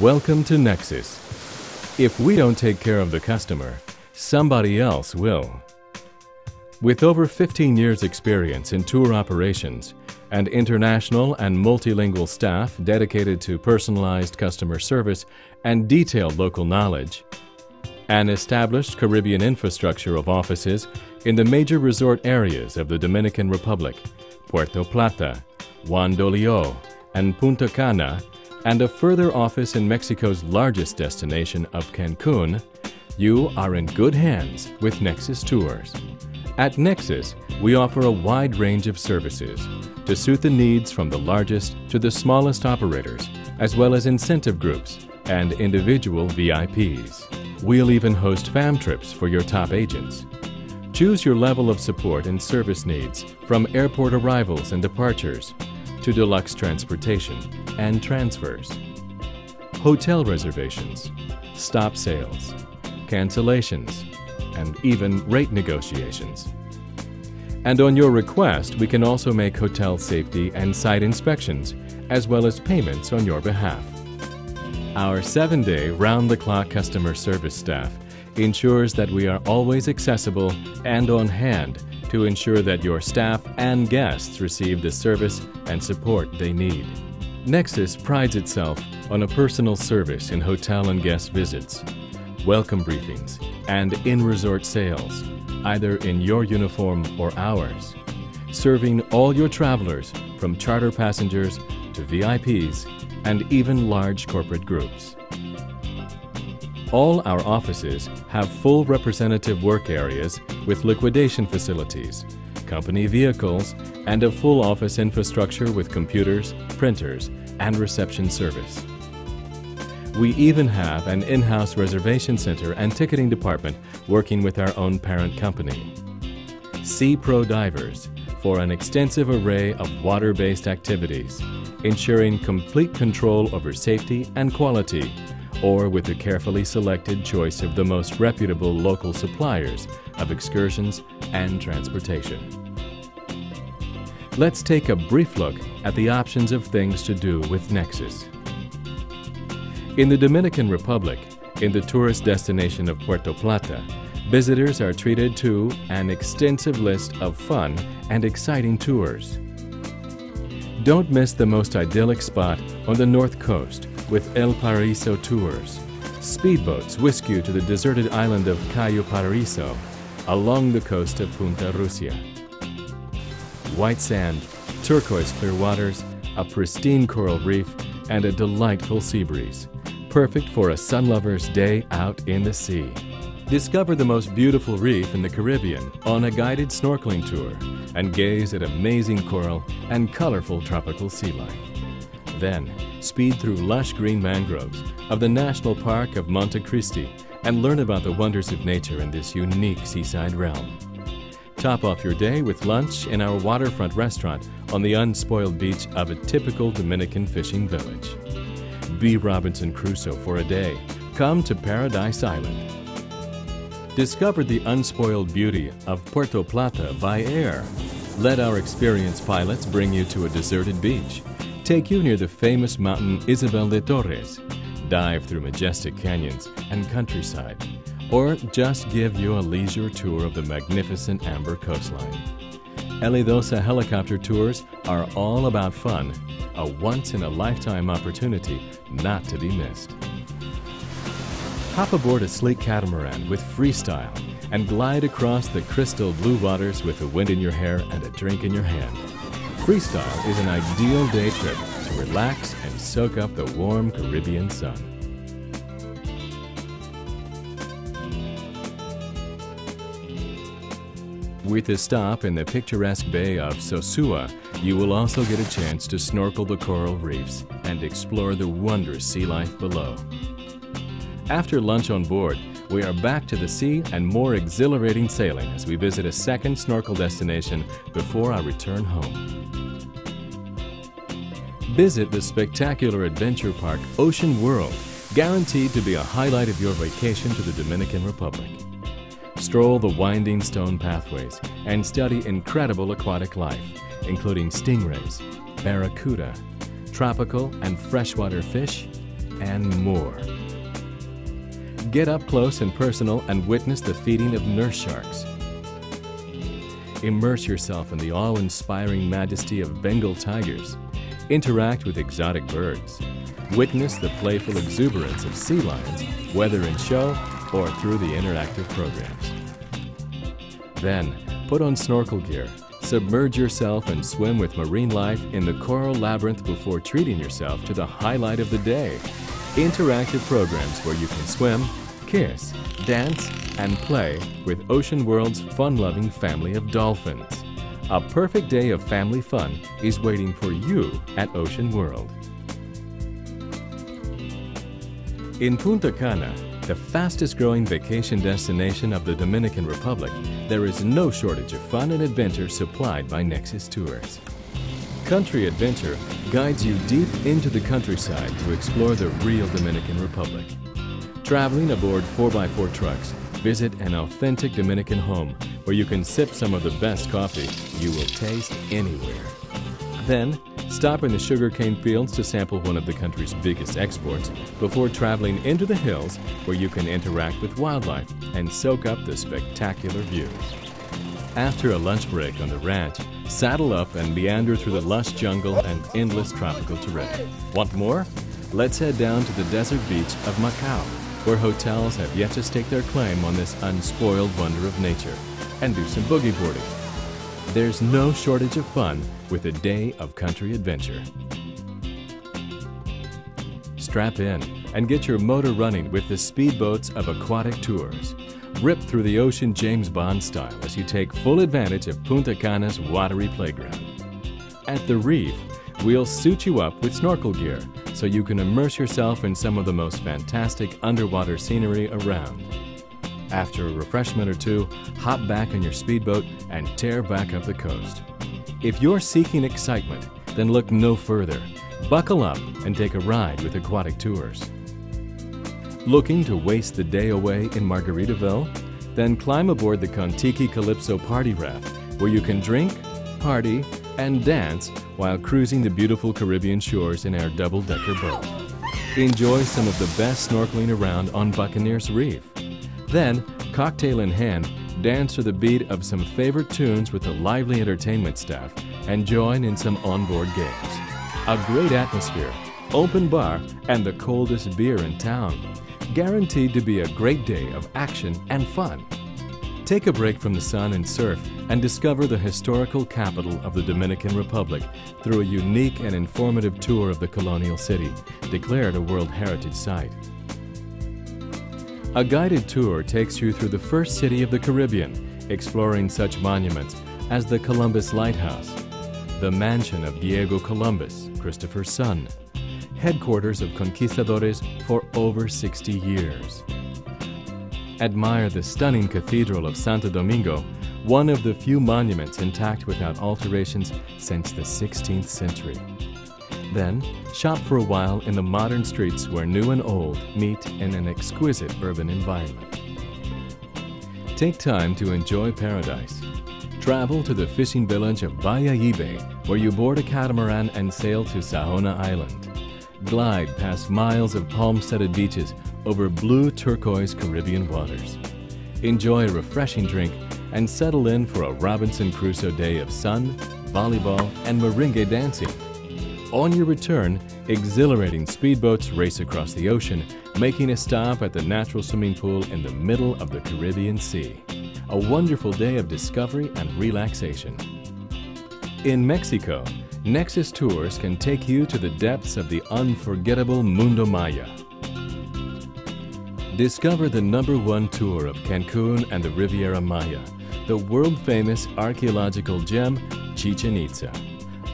Welcome to Nexus. If we don't take care of the customer, somebody else will. With over 15 years' experience in tour operations and international and multilingual staff dedicated to personalized customer service and detailed local knowledge, an established Caribbean infrastructure of offices in the major resort areas of the Dominican Republic, Puerto Plata, Juan Dolio, and Punta Cana, and a further office in Mexico's largest destination of Cancun, you are in good hands with Nexus Tours. At Nexus, we offer a wide range of services to suit the needs from the largest to the smallest operators, as well as incentive groups and individual VIPs. We'll even host fam trips for your top agents. Choose your level of support and service needs from airport arrivals and departures to deluxe transportation and transfers, hotel reservations, stop sales, cancellations, and even rate negotiations. And on your request, we can also make hotel safety and site inspections, as well as payments on your behalf. Our seven day round the clock customer service staff ensures that we are always accessible and on hand to ensure that your staff and guests receive the service and support they need. Nexus prides itself on a personal service in hotel and guest visits, welcome briefings, and in resort sales, either in your uniform or ours, serving all your travelers from charter passengers to VIPs and even large corporate groups. All our offices have full representative work areas with liquidation facilities, company vehicles, and a full office infrastructure with computers, printers, and reception service. We even have an in-house reservation center and ticketing department working with our own parent company. Sea Pro Divers for an extensive array of water-based activities, ensuring complete control over safety and quality, or with a carefully selected choice of the most reputable local suppliers of excursions and transportation. Let's take a brief look at the options of things to do with Nexus. In the Dominican Republic, in the tourist destination of Puerto Plata, visitors are treated to an extensive list of fun and exciting tours. Don't miss the most idyllic spot on the north coast with El Paraíso Tours. Speedboats whisk you to the deserted island of Cayo Paraíso along the coast of Punta Rusia. White sand, turquoise clear waters, a pristine coral reef, and a delightful sea breeze. Perfect for a sun lover's day out in the sea. Discover the most beautiful reef in the Caribbean on a guided snorkeling tour and gaze at amazing coral and colorful tropical sea life. Then, speed through lush green mangroves of the National Park of Monte Cristi and learn about the wonders of nature in this unique seaside realm. Top off your day with lunch in our waterfront restaurant on the unspoiled beach of a typical Dominican fishing village. Be Robinson Crusoe for a day. Come to Paradise Island. Discover the unspoiled beauty of Puerto Plata by air. Let our experienced pilots bring you to a deserted beach take you near the famous mountain Isabel de Torres, dive through majestic canyons and countryside, or just give you a leisure tour of the magnificent Amber coastline. Helidosa helicopter tours are all about fun, a once in a lifetime opportunity not to be missed. Hop aboard a sleek catamaran with freestyle and glide across the crystal blue waters with the wind in your hair and a drink in your hand. Freestyle is an ideal day trip to relax and soak up the warm Caribbean sun. With a stop in the picturesque bay of Sosua, you will also get a chance to snorkel the coral reefs and explore the wondrous sea life below. After lunch on board, we are back to the sea and more exhilarating sailing as we visit a second snorkel destination before our return home. Visit the spectacular adventure park Ocean World, guaranteed to be a highlight of your vacation to the Dominican Republic. Stroll the winding stone pathways and study incredible aquatic life, including stingrays, barracuda, tropical and freshwater fish, and more. Get up close and personal and witness the feeding of nurse sharks. Immerse yourself in the awe-inspiring majesty of Bengal tigers. Interact with exotic birds. Witness the playful exuberance of sea lions, whether in show or through the interactive programs. Then, put on snorkel gear, submerge yourself and swim with marine life in the coral labyrinth before treating yourself to the highlight of the day. Interactive programs where you can swim, kiss, dance, and play with Ocean World's fun-loving family of dolphins. A perfect day of family fun is waiting for you at Ocean World. In Punta Cana, the fastest growing vacation destination of the Dominican Republic, there is no shortage of fun and adventure supplied by Nexus Tours. Country Adventure guides you deep into the countryside to explore the real Dominican Republic. Traveling aboard 4x4 trucks, visit an authentic Dominican home where you can sip some of the best coffee you will taste anywhere. Then, stop in the sugarcane fields to sample one of the country's biggest exports before traveling into the hills where you can interact with wildlife and soak up the spectacular views. After a lunch break on the ranch, saddle up and meander through the lush jungle and endless tropical terrain. Want more? Let's head down to the desert beach of Macau, where hotels have yet to stake their claim on this unspoiled wonder of nature, and do some boogie boarding. There's no shortage of fun with a day of country adventure. Strap in and get your motor running with the speedboats of Aquatic Tours. Rip through the ocean James Bond style as you take full advantage of Punta Cana's watery playground. At the reef, we'll suit you up with snorkel gear so you can immerse yourself in some of the most fantastic underwater scenery around. After a refreshment or two, hop back on your speedboat and tear back up the coast. If you're seeking excitement, then look no further. Buckle up and take a ride with Aquatic Tours. Looking to waste the day away in Margaritaville? Then climb aboard the Contiki Calypso Party Raft, where you can drink, party, and dance while cruising the beautiful Caribbean shores in our double-decker boat. Enjoy some of the best snorkeling around on Buccaneers Reef. Then, cocktail in hand, dance to the beat of some favorite tunes with the lively entertainment staff and join in some onboard games. A great atmosphere, open bar, and the coldest beer in town. Guaranteed to be a great day of action and fun. Take a break from the sun and surf and discover the historical capital of the Dominican Republic through a unique and informative tour of the colonial city, declared a World Heritage Site. A guided tour takes you through the first city of the Caribbean, exploring such monuments as the Columbus Lighthouse, the mansion of Diego Columbus, Christopher's son, headquarters of conquistadores for over 60 years. Admire the stunning Cathedral of Santo Domingo, one of the few monuments intact without alterations since the 16th century. Then, shop for a while in the modern streets where new and old meet in an exquisite urban environment. Take time to enjoy paradise. Travel to the fishing village of Bayahíbe, where you board a catamaran and sail to Saona Island. Glide past miles of palm-studded beaches over blue turquoise Caribbean waters. Enjoy a refreshing drink and settle in for a Robinson Crusoe day of sun, volleyball, and merengue dancing. On your return, exhilarating speedboats race across the ocean, making a stop at the natural swimming pool in the middle of the Caribbean Sea. A wonderful day of discovery and relaxation. In Mexico, Nexus Tours can take you to the depths of the unforgettable Mundo Maya. Discover the number one tour of Cancun and the Riviera Maya, the world-famous archaeological gem Chichen Itza.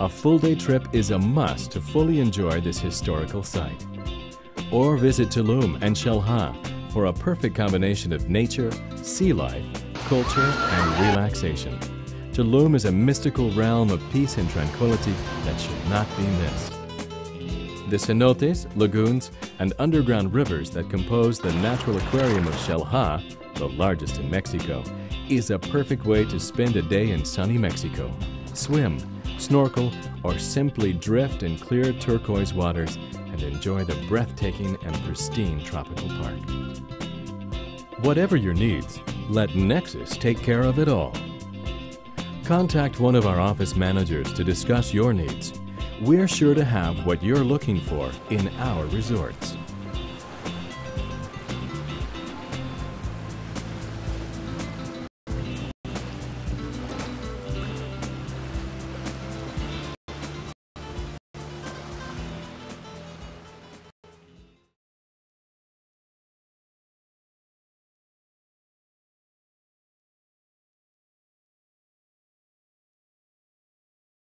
A full-day trip is a must to fully enjoy this historical site. Or visit Tulum and Xel-Há for a perfect combination of nature, sea life, culture, and relaxation. Tulum is a mystical realm of peace and tranquility that should not be missed. The cenotes, lagoons, and underground rivers that compose the natural aquarium of Xel-Há, the largest in Mexico, is a perfect way to spend a day in sunny Mexico. Swim, snorkel, or simply drift in clear turquoise waters and enjoy the breathtaking and pristine tropical park. Whatever your needs, let Nexus take care of it all. Contact one of our office managers to discuss your needs. We're sure to have what you're looking for in our resorts.